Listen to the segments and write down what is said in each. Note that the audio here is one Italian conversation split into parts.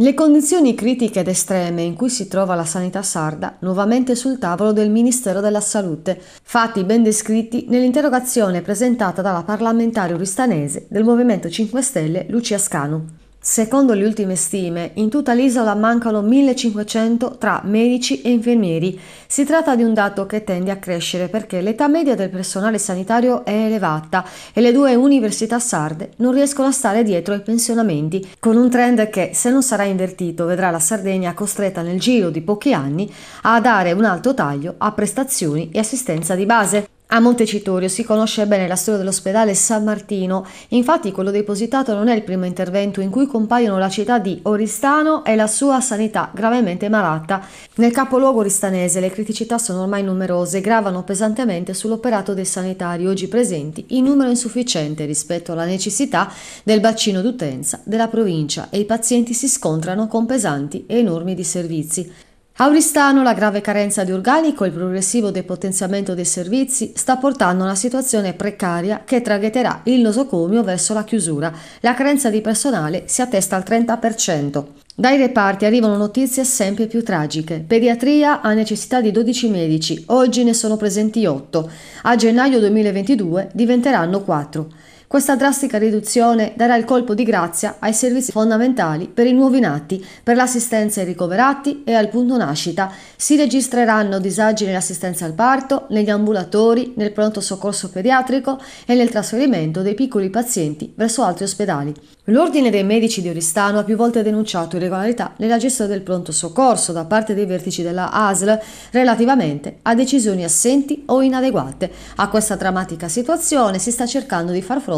Le condizioni critiche ed estreme in cui si trova la sanità sarda nuovamente sul tavolo del Ministero della Salute, fatti ben descritti nell'interrogazione presentata dalla parlamentare oristanese del Movimento 5 Stelle Lucia Scanu. Secondo le ultime stime, in tutta l'isola mancano 1500 tra medici e infermieri. Si tratta di un dato che tende a crescere perché l'età media del personale sanitario è elevata e le due università sarde non riescono a stare dietro ai pensionamenti, con un trend che, se non sarà invertito, vedrà la Sardegna costretta nel giro di pochi anni a dare un alto taglio a prestazioni e assistenza di base. A Montecitorio si conosce bene la storia dell'ospedale San Martino, infatti quello depositato non è il primo intervento in cui compaiono la città di Oristano e la sua sanità gravemente malata. Nel capoluogo oristanese le criticità sono ormai numerose e gravano pesantemente sull'operato dei sanitari oggi presenti in numero insufficiente rispetto alla necessità del bacino d'utenza della provincia e i pazienti si scontrano con pesanti e enormi disservizi. A Oristano la grave carenza di organico e il progressivo depotenziamento dei servizi sta portando a una situazione precaria che traghetterà il nosocomio verso la chiusura. La carenza di personale si attesta al 30%. Dai reparti arrivano notizie sempre più tragiche. Pediatria ha necessità di 12 medici, oggi ne sono presenti 8. A gennaio 2022 diventeranno 4. Questa drastica riduzione darà il colpo di grazia ai servizi fondamentali per i nuovi nati, per l'assistenza ai ricoverati e al punto nascita. Si registreranno disagi nell'assistenza al parto, negli ambulatori, nel pronto soccorso pediatrico e nel trasferimento dei piccoli pazienti verso altri ospedali. L'Ordine dei Medici di Oristano ha più volte denunciato irregolarità nella gestione del pronto soccorso da parte dei vertici della ASL relativamente a decisioni assenti o inadeguate. A questa drammatica situazione si sta cercando di far fronte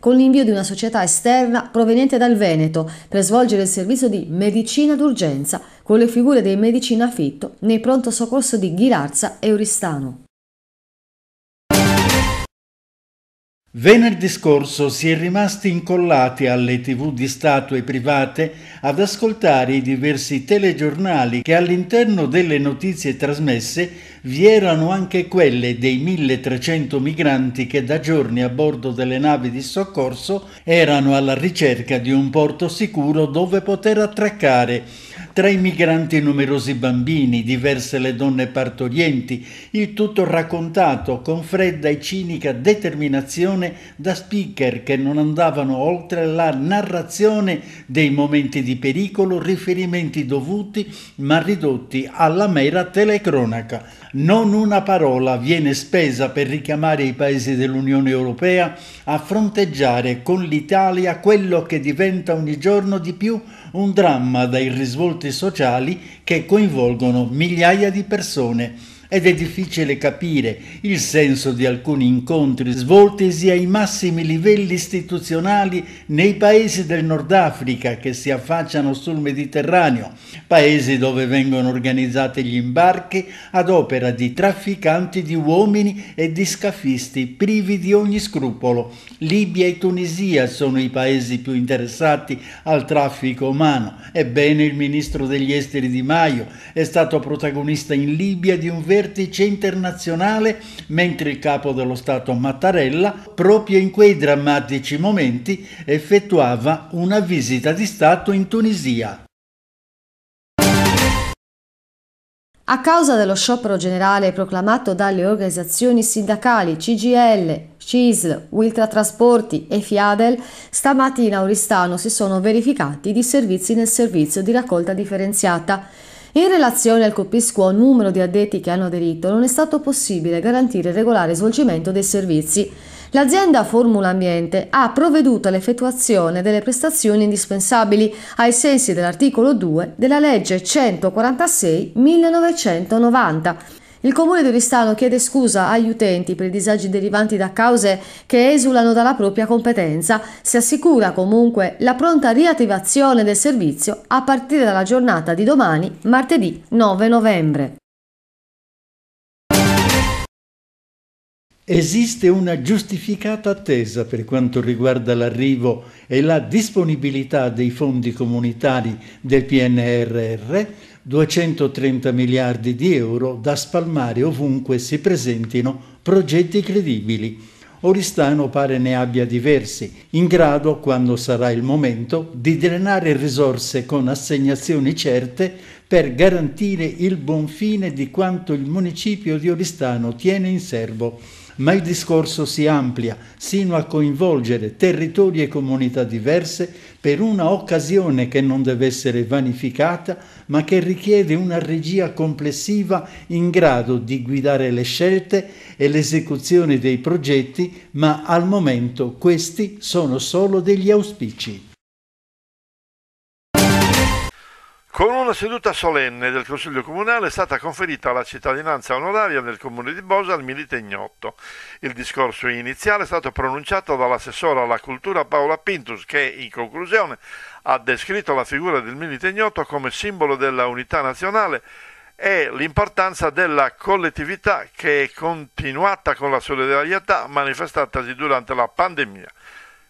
con l'invio di una società esterna proveniente dal Veneto per svolgere il servizio di medicina d'urgenza con le figure dei medici in affitto nei pronto soccorso di Ghilarza e Oristano. Venerdì scorso si è rimasti incollati alle tv di Stato e private ad ascoltare i diversi telegiornali che all'interno delle notizie trasmesse vi erano anche quelle dei 1300 migranti che da giorni a bordo delle navi di soccorso erano alla ricerca di un porto sicuro dove poter attraccare tra i migranti numerosi bambini, diverse le donne partorienti, il tutto raccontato con fredda e cinica determinazione da speaker che non andavano oltre la narrazione dei momenti di pericolo, riferimenti dovuti ma ridotti alla mera telecronaca. Non una parola viene spesa per richiamare i paesi dell'Unione Europea a fronteggiare con l'Italia quello che diventa ogni giorno di più un dramma dai risvolti sociali che coinvolgono migliaia di persone ed è difficile capire il senso di alcuni incontri svoltisi ai massimi livelli istituzionali nei paesi del Nord Africa che si affacciano sul Mediterraneo, paesi dove vengono organizzati gli imbarchi ad opera di trafficanti di uomini e di scafisti privi di ogni scrupolo. Libia e Tunisia sono i paesi più interessati al traffico umano. Ebbene, il ministro degli esteri Di Maio è stato protagonista in Libia di un vero vertice internazionale, mentre il capo dello Stato Mattarella, proprio in quei drammatici momenti, effettuava una visita di Stato in Tunisia. A causa dello sciopero generale proclamato dalle organizzazioni sindacali CGL, CISL, Wiltra Trasporti e Fiadel, stamattina a Oristano si sono verificati disservizi nel servizio di raccolta differenziata. In relazione al copiscuo numero di addetti che hanno aderito, non è stato possibile garantire il regolare svolgimento dei servizi. L'azienda Formula Ambiente ha provveduto all'effettuazione delle prestazioni indispensabili ai sensi dell'articolo 2 della legge 146 1990 il comune di Oristano chiede scusa agli utenti per i disagi derivanti da cause che esulano dalla propria competenza. Si assicura comunque la pronta riattivazione del servizio a partire dalla giornata di domani, martedì 9 novembre. Esiste una giustificata attesa per quanto riguarda l'arrivo e la disponibilità dei fondi comunitari del PNRR 230 miliardi di euro da spalmare ovunque si presentino progetti credibili. Oristano pare ne abbia diversi, in grado, quando sarà il momento, di drenare risorse con assegnazioni certe per garantire il buon fine di quanto il municipio di Oristano tiene in serbo ma il discorso si amplia sino a coinvolgere territori e comunità diverse per una occasione che non deve essere vanificata, ma che richiede una regia complessiva in grado di guidare le scelte e l'esecuzione dei progetti, ma al momento questi sono solo degli auspici. Con una seduta solenne del Consiglio Comunale è stata conferita la cittadinanza onoraria nel comune di Bosa al milite ignoto. Il discorso iniziale è stato pronunciato dall'assessore alla cultura Paola Pintus che, in conclusione, ha descritto la figura del milite ignoto come simbolo della unità nazionale e l'importanza della collettività che è continuata con la solidarietà manifestatasi durante la pandemia.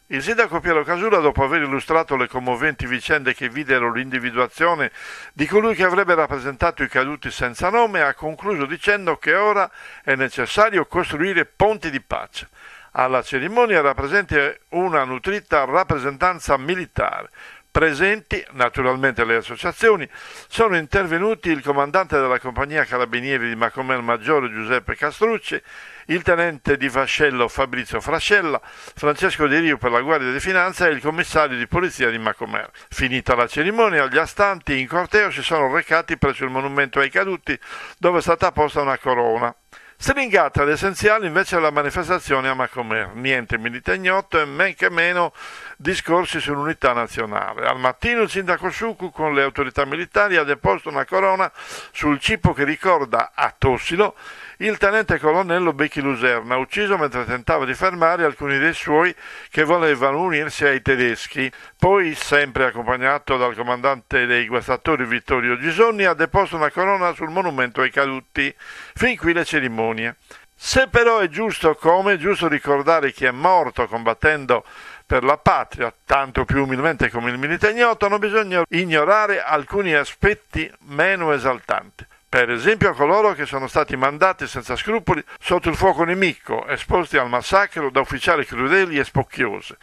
Il sindaco Piero Casula, dopo aver illustrato le commoventi vicende che videro l'individuazione di colui che avrebbe rappresentato i caduti senza nome, ha concluso dicendo che ora è necessario costruire ponti di pace. Alla cerimonia era presente una nutrita rappresentanza militare. Presenti, naturalmente le associazioni, sono intervenuti il comandante della compagnia carabinieri di Macomel Maggiore Giuseppe Castrucci il tenente di vascello Fabrizio Frascella, Francesco De Rio per la Guardia di Finanza e il commissario di polizia di Macomer. Finita la cerimonia, gli astanti in corteo si sono recati presso il monumento ai caduti dove è stata posta una corona. Stringata ed essenziale invece la manifestazione a Macomer, niente milite ignoto e men che meno discorsi sull'unità nazionale. Al mattino il sindaco Sucu con le autorità militari ha deposto una corona sul cibo che ricorda a Tossilo il tenente colonnello Becchi Luserna, ucciso mentre tentava di fermare alcuni dei suoi che volevano unirsi ai tedeschi. Poi, sempre accompagnato dal comandante dei guastatori Vittorio Gisonni, ha deposto una corona sul monumento ai caduti. Fin qui le cerimonie. Se però è giusto come è giusto ricordare chi è morto combattendo per la patria, tanto più umilmente come il milite ignoto, non bisogna ignorare alcuni aspetti meno esaltanti per esempio a coloro che sono stati mandati senza scrupoli sotto il fuoco nemico, esposti al massacro da ufficiali crudeli e spocchiosi,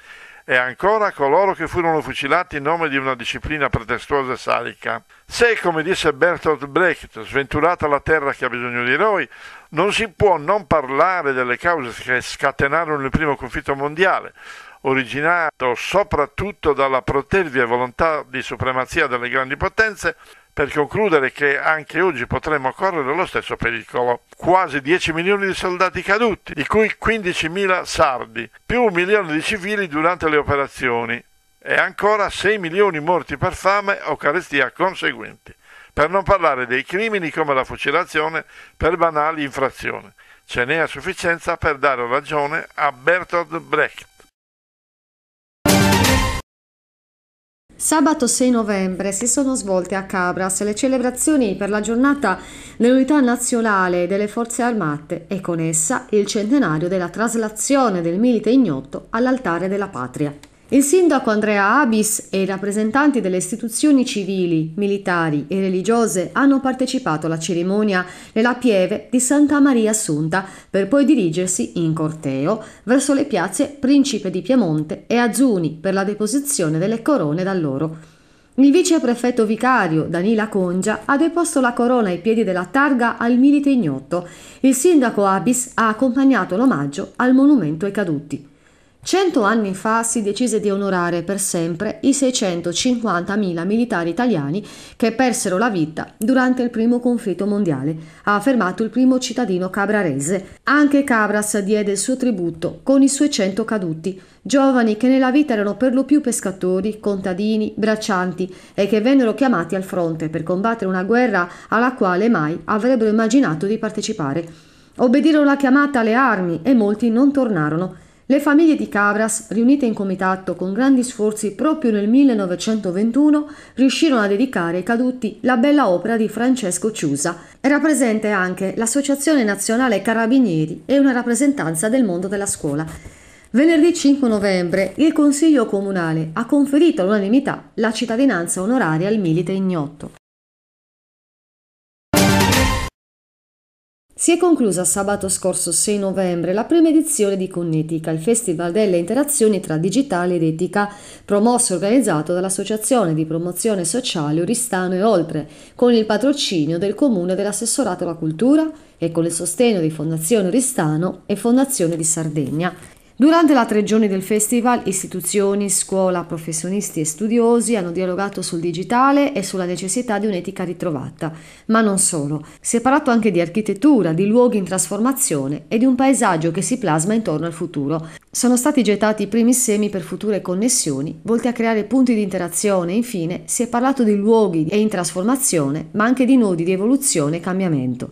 e ancora a coloro che furono fucilati in nome di una disciplina pretestuosa e sadica. Se, come disse Bertolt Brecht, sventurata la terra che ha bisogno di eroi, non si può non parlare delle cause che scatenarono il primo conflitto mondiale, originato soprattutto dalla protervia volontà di supremazia delle grandi potenze, per concludere che anche oggi potremmo correre lo stesso pericolo. Quasi 10 milioni di soldati caduti, di cui 15.000 sardi, più un milione di civili durante le operazioni e ancora 6 milioni morti per fame o carestia conseguenti. Per non parlare dei crimini come la fucilazione per banali infrazioni. Ce n'è a sufficienza per dare ragione a Bertolt Brecht. Sabato 6 novembre si sono svolte a Cabras le celebrazioni per la giornata dell'unità nazionale delle forze armate e con essa il centenario della traslazione del milite ignoto all'altare della patria. Il sindaco Andrea Abis e i rappresentanti delle istituzioni civili, militari e religiose hanno partecipato alla cerimonia nella pieve di Santa Maria Assunta per poi dirigersi in corteo verso le piazze Principe di Piemonte e Azzuni per la deposizione delle corone da loro. Il viceprefetto vicario Danila Congia ha deposto la corona ai piedi della targa al milite ignoto. Il sindaco Abis ha accompagnato l'omaggio al monumento ai caduti. Cento anni fa si decise di onorare per sempre i 650.000 militari italiani che persero la vita durante il primo conflitto mondiale, ha affermato il primo cittadino cabrarese. Anche Cabras diede il suo tributo con i suoi cento caduti, giovani che nella vita erano per lo più pescatori, contadini, braccianti e che vennero chiamati al fronte per combattere una guerra alla quale mai avrebbero immaginato di partecipare. Obbedirono la chiamata alle armi e molti non tornarono. Le famiglie di Cabras, riunite in comitato con grandi sforzi proprio nel 1921, riuscirono a dedicare ai caduti la bella opera di Francesco Ciusa. Era presente anche l'Associazione Nazionale Carabinieri e una rappresentanza del mondo della scuola. Venerdì 5 novembre il Consiglio Comunale ha conferito all'unanimità la cittadinanza onoraria al milite ignoto. Si è conclusa sabato scorso 6 novembre la prima edizione di Connetica, il Festival delle interazioni tra digitale ed etica, promosso e organizzato dall'Associazione di Promozione Sociale Oristano e Oltre, con il patrocinio del Comune dell'Assessorato alla Cultura e con il sostegno di Fondazione Oristano e Fondazione di Sardegna. Durante la tre giorni del festival, istituzioni, scuola, professionisti e studiosi hanno dialogato sul digitale e sulla necessità di un'etica ritrovata. Ma non solo. Si è parlato anche di architettura, di luoghi in trasformazione e di un paesaggio che si plasma intorno al futuro. Sono stati gettati i primi semi per future connessioni, volti a creare punti di interazione e infine si è parlato di luoghi in trasformazione, ma anche di nodi di evoluzione e cambiamento.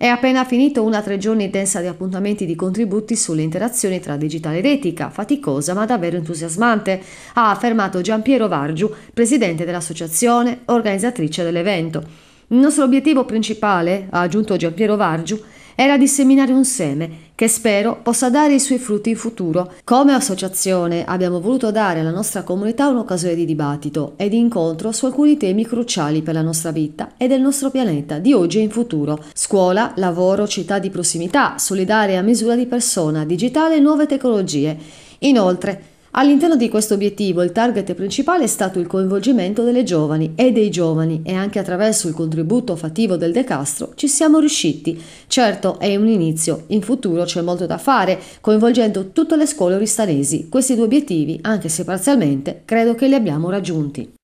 È appena finito una tre giorni densa di appuntamenti di contributi sulle interazioni tra digitale ed etica, faticosa ma davvero entusiasmante, ha affermato Giampiero Vargiu, presidente dell'associazione organizzatrice dell'evento. Il nostro obiettivo principale, ha aggiunto Giampiero Vargiu, era disseminare un seme che spero possa dare i suoi frutti in futuro. Come associazione abbiamo voluto dare alla nostra comunità un'occasione di dibattito e di incontro su alcuni temi cruciali per la nostra vita e del nostro pianeta di oggi e in futuro. Scuola, lavoro, città di prossimità, solidale a misura di persona, digitale e nuove tecnologie. Inoltre, All'interno di questo obiettivo il target principale è stato il coinvolgimento delle giovani e dei giovani e anche attraverso il contributo fattivo del De Castro ci siamo riusciti. Certo è un inizio, in futuro c'è molto da fare, coinvolgendo tutte le scuole oristanesi. Questi due obiettivi, anche se parzialmente, credo che li abbiamo raggiunti.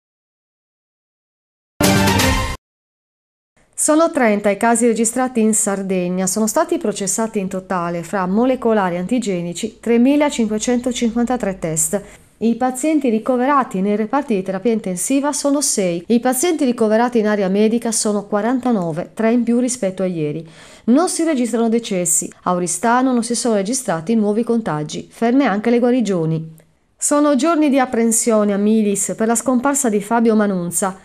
Sono 30 i casi registrati in Sardegna, sono stati processati in totale fra molecolari antigenici 3.553 test. I pazienti ricoverati nei reparti di terapia intensiva sono 6, i pazienti ricoverati in area medica sono 49, 3 in più rispetto a ieri. Non si registrano decessi, a Oristano non si sono registrati nuovi contagi, ferme anche le guarigioni. Sono giorni di apprensione a Milis per la scomparsa di Fabio Manunza,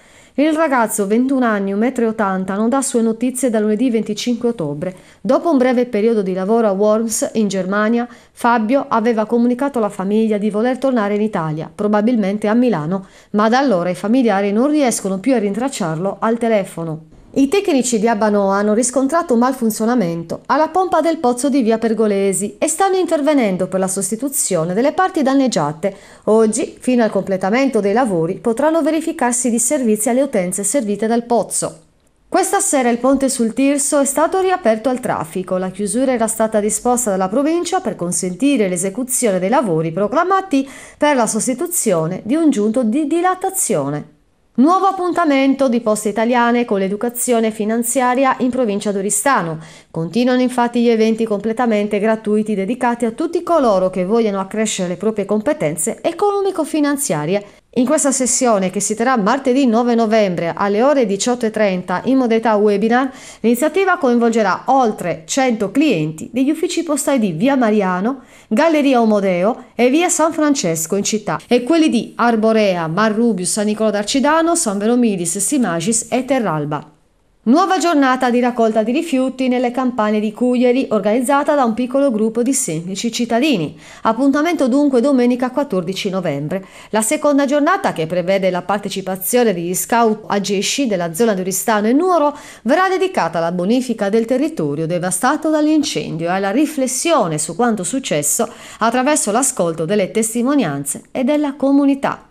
il ragazzo, 21 anni, 1,80 m, non dà sue notizie da lunedì 25 ottobre. Dopo un breve periodo di lavoro a Worms, in Germania, Fabio aveva comunicato alla famiglia di voler tornare in Italia, probabilmente a Milano, ma da allora i familiari non riescono più a rintracciarlo al telefono. I tecnici di Abanoa hanno riscontrato un malfunzionamento alla pompa del pozzo di via Pergolesi e stanno intervenendo per la sostituzione delle parti danneggiate. Oggi, fino al completamento dei lavori, potranno verificarsi disservizi alle utenze servite dal pozzo. Questa sera il ponte sul Tirso è stato riaperto al traffico. La chiusura era stata disposta dalla provincia per consentire l'esecuzione dei lavori programmati per la sostituzione di un giunto di dilatazione. Nuovo appuntamento di Poste Italiane con l'educazione finanziaria in provincia d'Oristano. Continuano infatti gli eventi completamente gratuiti dedicati a tutti coloro che vogliono accrescere le proprie competenze economico-finanziarie in questa sessione, che si terrà martedì 9 novembre alle ore 18.30 in modalità webinar, l'iniziativa coinvolgerà oltre 100 clienti degli uffici postali di Via Mariano, Galleria Omodeo e Via San Francesco in città e quelli di Arborea, Mar Rubius, San Nicolo d'Arcidano, San Veromidis, Simagis e Terralba. Nuova giornata di raccolta di rifiuti nelle campagne di Cuglieri organizzata da un piccolo gruppo di semplici cittadini. Appuntamento dunque domenica 14 novembre. La seconda giornata, che prevede la partecipazione degli scout a Gesci della zona di Oristano e Nuoro, verrà dedicata alla bonifica del territorio devastato dall'incendio e alla riflessione su quanto successo attraverso l'ascolto delle testimonianze e della comunità.